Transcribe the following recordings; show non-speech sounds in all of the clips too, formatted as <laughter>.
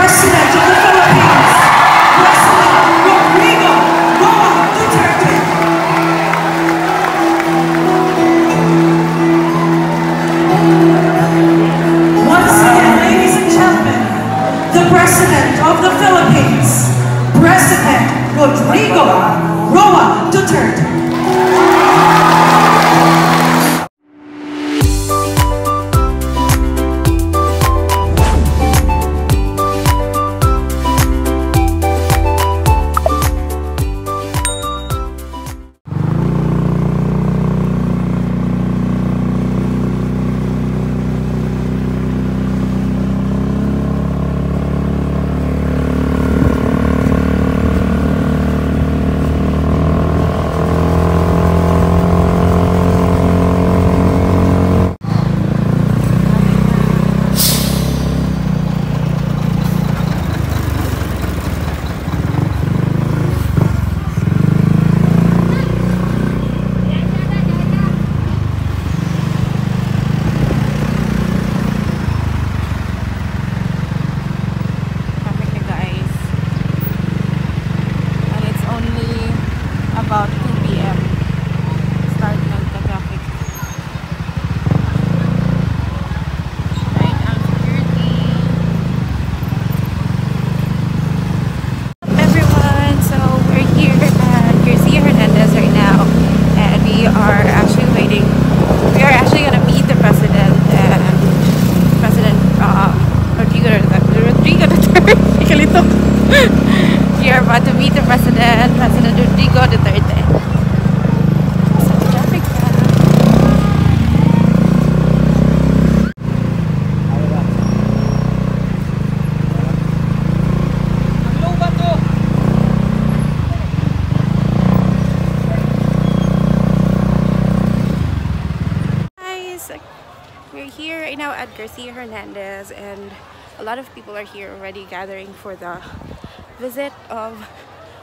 Marcinette. President, President Rodrigo Duterte. We're here right now at Garcia Hernandez and a lot of people are here already gathering for the visit of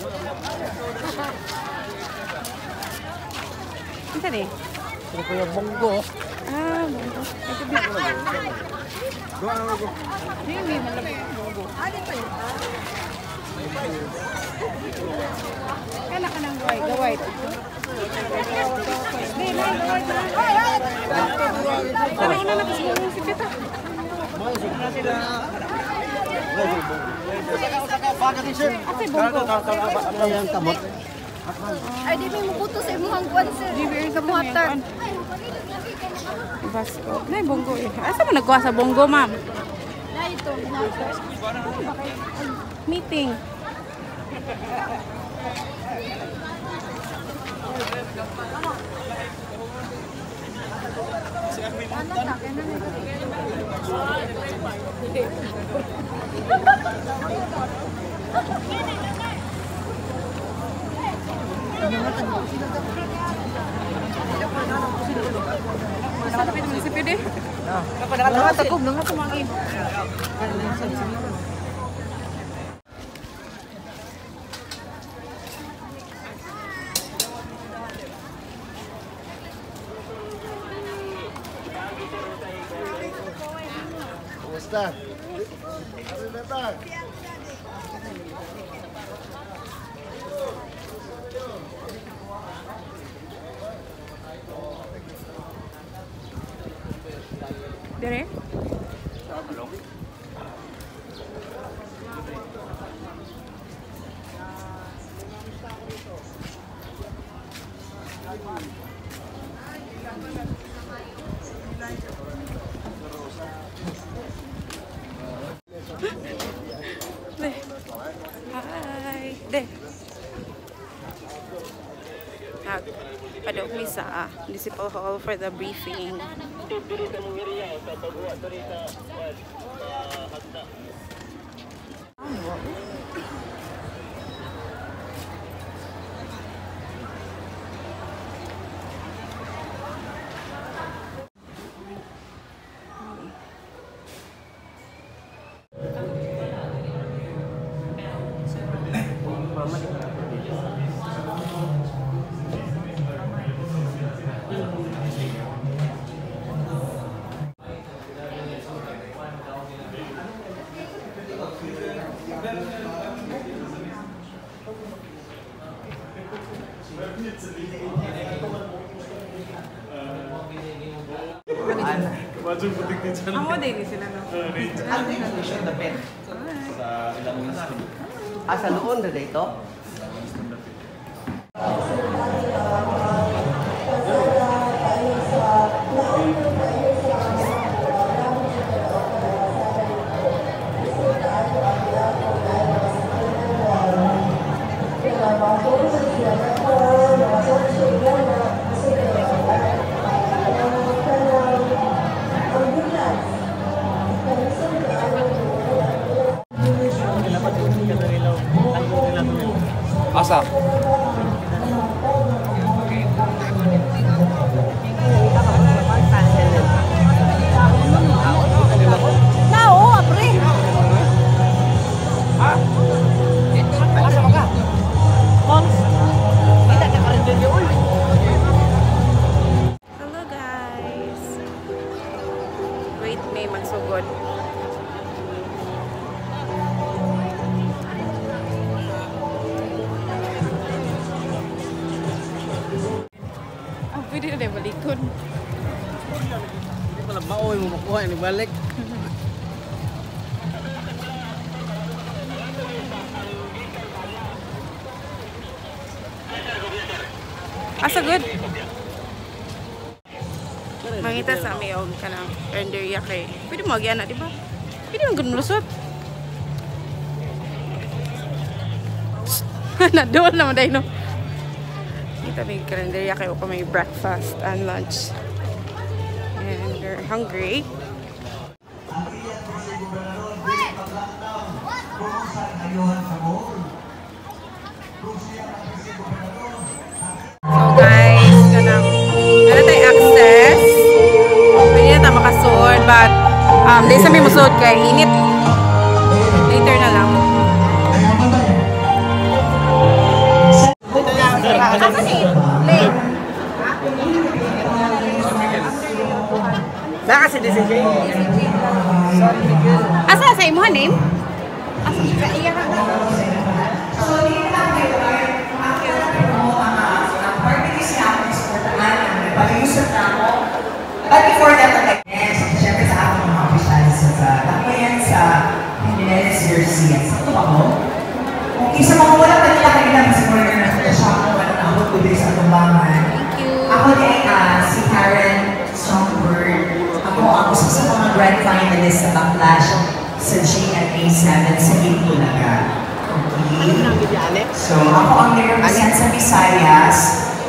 Ito ni? Ito ko yung bongo. Ah, bongo. Ito din. Go, ano ini Hindi, malamig. Bongo. Ah, dito yun. ini ka ng white, the white. Hindi, na, the white Ay, di Ini mukuto sir. Di Asa ma'am? Meeting. Dapat munisipyo deh. Dapat dapat. Dapat tekuk. está. Dere? Hall for the briefing. Imagine putik din siya. Ang model sila, no? Ang definition, the pen. Sa ilang minutes. Ah, sa noon na dito? Rin balikod. Hindi pala maoy mo makuha ni balik. Asa good? Mangita sa may og kanang renderia kay. Pwede mo agyan na, di ba? Pwede mo ganun lusot. <laughs> na doon naman dahil no. Kita may kalendarya kayo kung may breakfast and lunch. And you're hungry. So guys, kanang meron tayong access. Pwede na tayo makasod, but um, di sa may musod kay init. Naka si DCJ. Asa sa imuha name? Asa sa iya ka? But before that, like, syempre sa aking mga officials sa Takbayan sa Jimenez Garcia. Sa ito ako, isa mga wala pa nila kanila, mas more na na siya ako wala na ako tuloy sa tumbangan. Thank you. Ako din grand finalist sa Backlash sa GMA 7 sa Itbulaga. Okay. So, ako ang nire-represent sa Visayas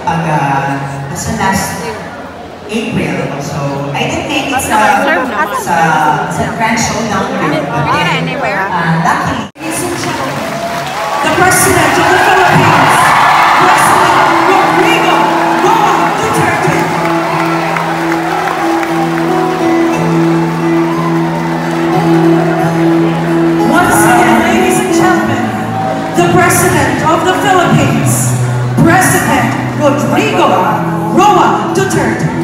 pag uh, sa last April. So, I didn't make it sa, sa, sa grand showdown. Anywhere. Uh, luckily, the President of President of the Philippines, President Rodrigo Roa Duterte.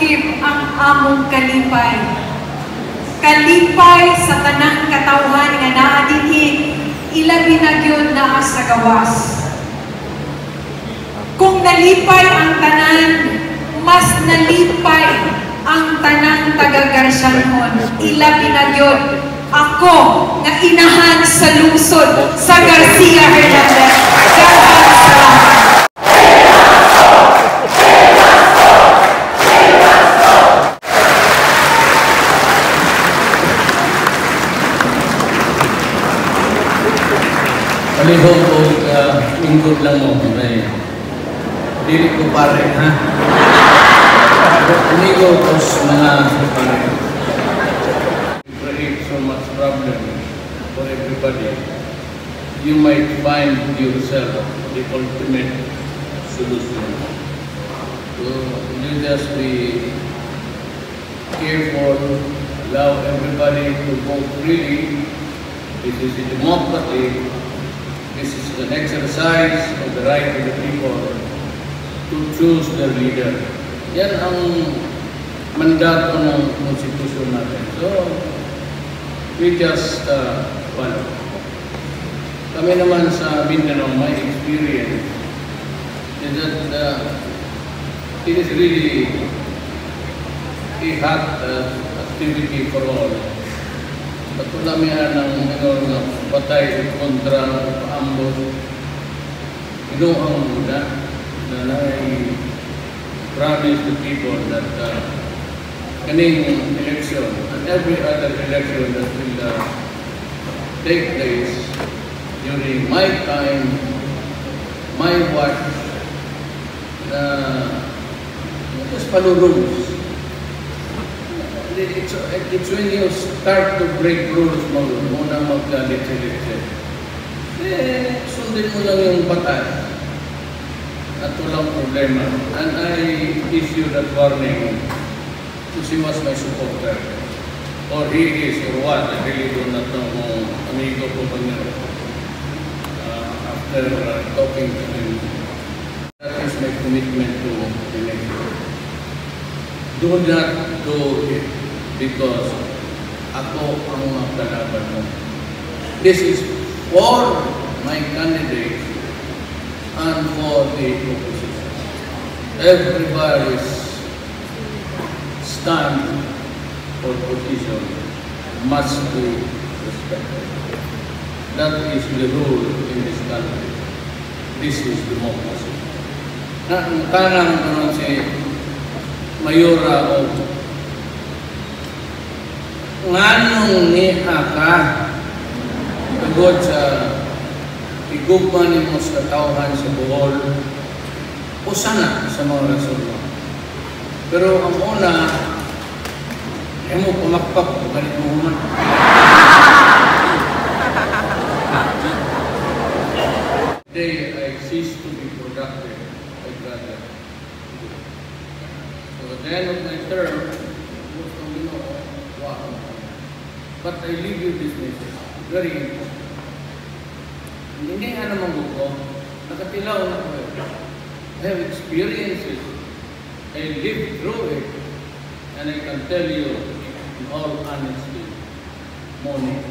Matukib ang among kalipay. Kalipay sa tanang katawhan nga naa dinhi ilabi na gyud naa sa gawas. Kung nalipay ang tanan, mas nalipay ang tanang taga-Garcianhon. Ilabi na gyud ako nga inahan sa lungsod sa Garcia Hernandez. Salamat. Palihog o uh, lingkod lang mo. May dili ko pare, ha? amigos, mga kapatid. Create so much problem for everybody. You might find yourself the ultimate solution. So you just be careful, allow everybody to vote freely. This is a democracy. This is an exercise of the right of the people to choose their leader. Yan ang mandato ng konstitusyon natin. So, we just uh, follow. Kami naman sa Mindanao, my experience is that uh, it is really a hot uh, activity for all. Patulamihan ng mga patay kontra ambos. Inoong muna na nai promise the people that uh, kaning election and every other election that will uh, take place during my time, my watch, uh, just follow rules. It's, it's when you start to break rules mo, muna mag-legislate. Eh, sundin mo lang yung batas. At walang problema. And I issue that warning to see what's my supporter. Or he is or what. I really do not know kung amigo ko ba niya. Uh, after uh, talking to him, that is my commitment to the next. Do not do it because ako ang magkalaban mo. This is for my candidate and for the opposition. Everybody's stand for position must be respected. That is the rule in this country. This is democracy. Na ang kanang si Mayora o nganong niha ka tungod sa igugma ni mo sa tauhan sa Bohol o sana sa mga rason mo. Pero ang una, ay mo pumakpak o ganit mo man. <laughs> Today, I cease to be productive, I'd rather. So at the end of my term, But I leave you this message, very important. Hindi nga naman ko, nakatilaw na ko. I have experiences. I lived through it. And I can tell you in all honesty, Moni,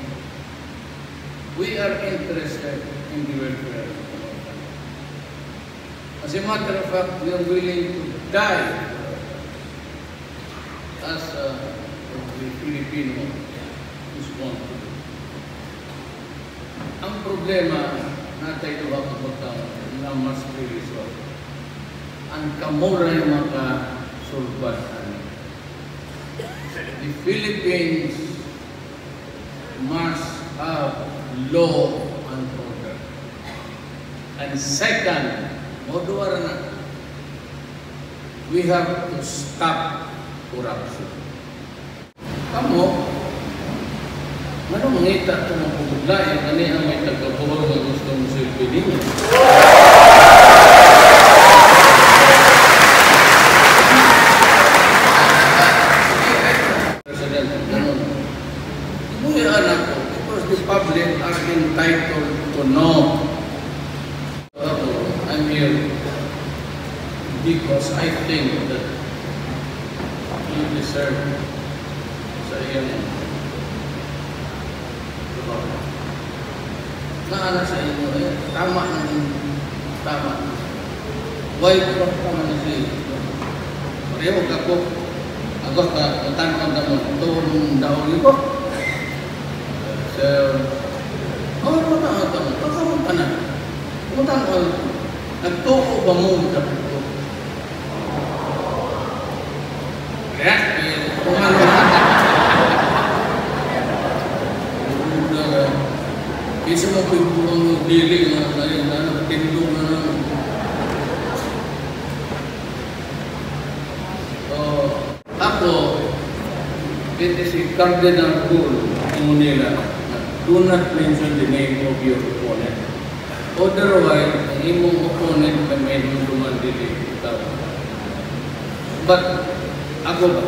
we are interested in the welfare of. As a matter of fact, we are willing to die as uh, a the Filipino do. Ang problema natin ito ako pagkaon na mas resolve. Ang kamuray makasulbat ani. The Philippines must have law and order. And second, moduwara na, we have to stop corruption. Kamu, Ano mangita ito ng pagkudlayan, ang may tagabuhol na gusto mo silbi ninyo? President, ganun. Ibuyaan ako because the public are entitled to know. Ako, I'm here because I think that you deserve sa iyong Naana sa inyo, eh, na yun. Tama. Why ko tama na siya? Pareho ka ko. Ako ka, katanong ka mo, itong daon ko. So, oh, ano na ito? Pagkawang ka na. Kumutan ko, nagtuko ba mo sa ko? Kaya, eh, kung ano Isa mo po yung dili nga tayo na nagtindog na naman. So, it is a cardinal rule in Manila do not mention the name of your opponent. Otherwise, ang imong opponent na may nunduman dili ikaw. But, ako ba?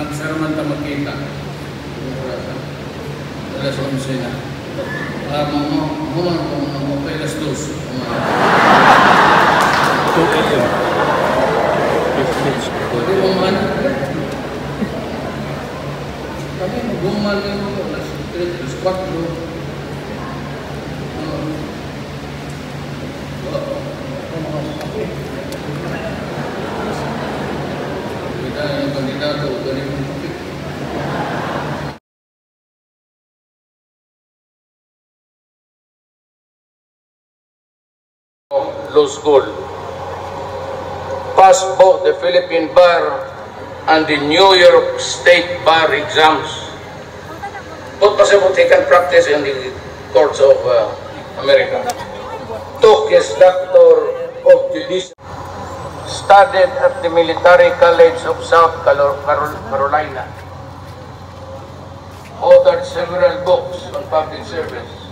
Nagsaraman ta makita. Alas 11 na. Ah, mo mo mo kay alas 2. Pwede mo man. luego las los cuatro. gol. De Philippine Bar and the New York State Bar exams. Both possible taken practice in the courts of uh, America. Took his Doctor of Judicial. Studied at the Military College of South Carolina. Authored several books on public service.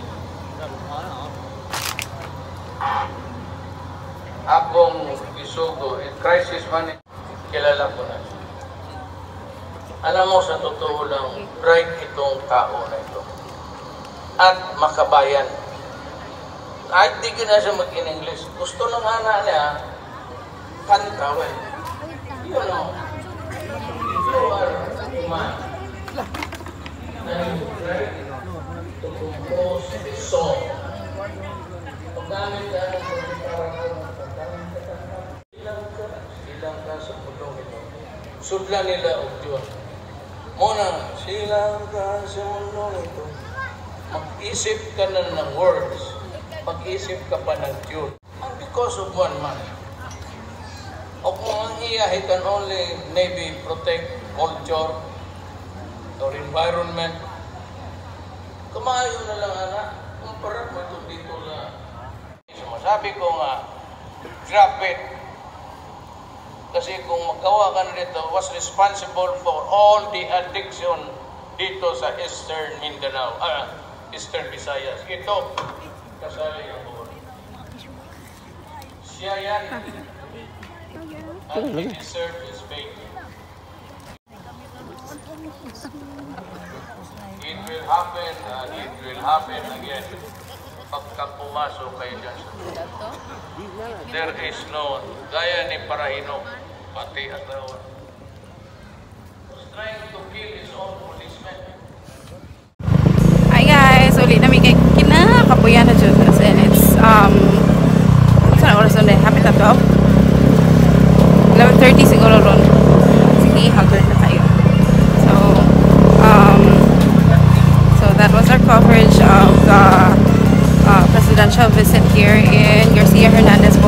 akong isugo in crisis management, kilala ko na. siya. Alam mo, sa totoo lang, bright itong tao na ito. At makabayan. Kahit di ka na siya mag-in-English, gusto ng hana niya, kanta, well. You know, you are a man. Na you try to compose a song. Paggamit ka ng. Sudla nila og Diyon. Muna, silang ka sa mundong ito. Mag-isip ka na ng words. Mag-isip ka pa ng tune. And because of one man. O kung ang iya, he can only maybe protect culture or environment. Kumayo na lang, anak. Kumpara mo ito dito na Sumasabi ko nga, drop it. Kasi kung magawa ka na dito, was responsible for all the addiction dito sa Eastern Mindanao, ah, Eastern Visayas. Ito, kasali buwan. Siya yan. At he deserved his fate. It will happen and it will happen again. Pagka pumasok kayo dyan There is no, gaya ni Parahino, pati atawa. Was trying to kill his own policeman. Hi guys, uli na may kinakapuyan na dyan as in it's um saan oras na hapit na 12 11.30 siguro ron. Sige haggard na tayo. So um so that was our coverage of the uh, presidential visit here in Garcia Hernandez